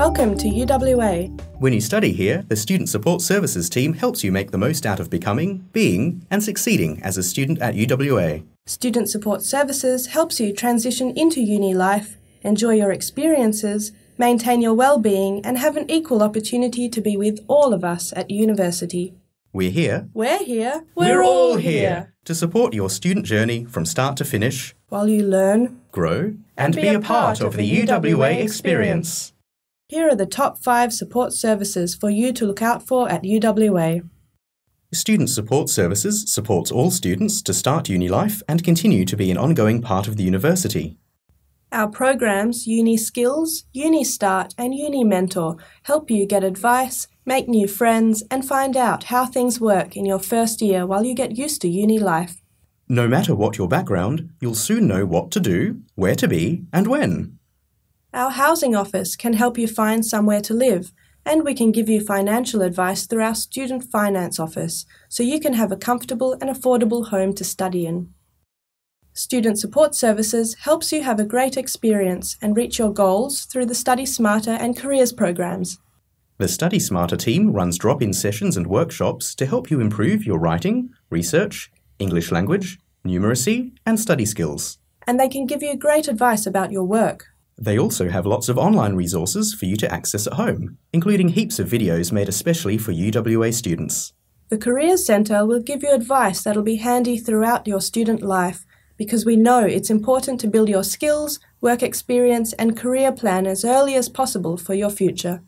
Welcome to UWA. When you study here, the Student Support Services team helps you make the most out of becoming, being, and succeeding as a student at UWA. Student Support Services helps you transition into uni life, enjoy your experiences, maintain your well-being, and have an equal opportunity to be with all of us at university. We're here. We're here. We're all here to support your student journey from start to finish, While you learn, grow, and be a part of the UWA experience. Here are the top five support services for you to look out for at UWA. Student Support Services supports all students to start uni life and continue to be an ongoing part of the university. Our programs, Uni Skills, Uni Start, and Uni Mentor help you get advice, make new friends, and find out how things work in your first year while you get used to uni life. No matter what your background, you'll soon know what to do, where to be, and when. Our housing office can help you find somewhere to live, and we can give you financial advice through our student finance office so you can have a comfortable and affordable home to study in. Student Support Services helps you have a great experience and reach your goals through the Study Smarter and Careers programs. The Study Smarter team runs drop in sessions and workshops to help you improve your writing, research, English language, numeracy, and study skills. And they can give you great advice about your work. They also have lots of online resources for you to access at home, including heaps of videos made especially for UWA students. The Careers Centre will give you advice that'll be handy throughout your student life because we know it's important to build your skills, work experience, and career plan as early as possible for your future.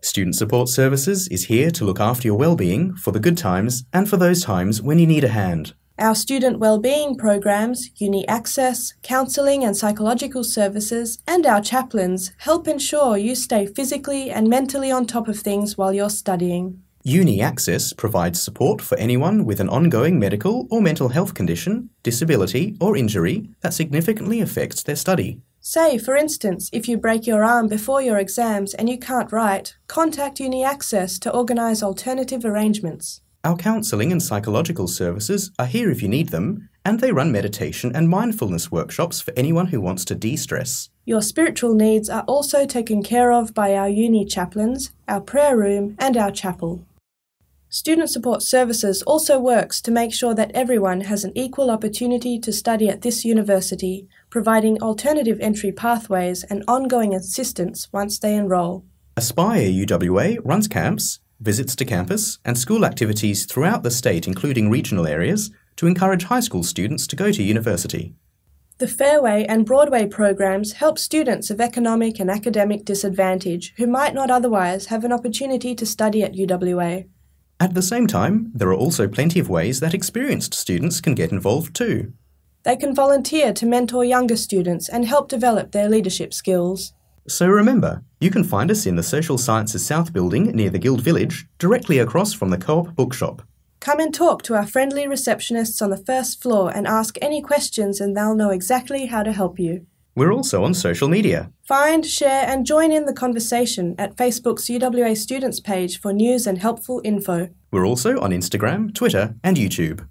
Student Support Services is here to look after your well-being for the good times and for those times when you need a hand. Our student wellbeing programs, Uni Access, counselling and psychological services, and our chaplains help ensure you stay physically and mentally on top of things while you're studying. Uni Access provides support for anyone with an ongoing medical or mental health condition, disability, or injury that significantly affects their study. Say, for instance, if you break your arm before your exams and you can't write, contact Uni Access to organise alternative arrangements. Our counselling and psychological services are here if you need them, and they run meditation and mindfulness workshops for anyone who wants to de stress. Your spiritual needs are also taken care of by our uni chaplains, our prayer room, and our chapel. Student Support Services also works to make sure that everyone has an equal opportunity to study at this university, providing alternative entry pathways and ongoing assistance once they enrol. Aspire UWA runs camps, visits to campus, and school activities throughout the state, including regional areas, to encourage high school students to go to university. The Fairway and Broadway programs help students of economic and academic disadvantage who might not otherwise have an opportunity to study at UWA. At the same time, there are also plenty of ways that experienced students can get involved too. They can volunteer to mentor younger students and help develop their leadership skills. So remember, you can find us in the Social Sciences South building near the Guild Village, directly across from the Co op Bookshop. Come and talk to our friendly receptionists on the first floor and ask any questions, and they'll know exactly how to help you. We're also on social media. Find, share, and join in the conversation at Facebook's UWA Students page for news and helpful info. We're also on Instagram, Twitter, and YouTube.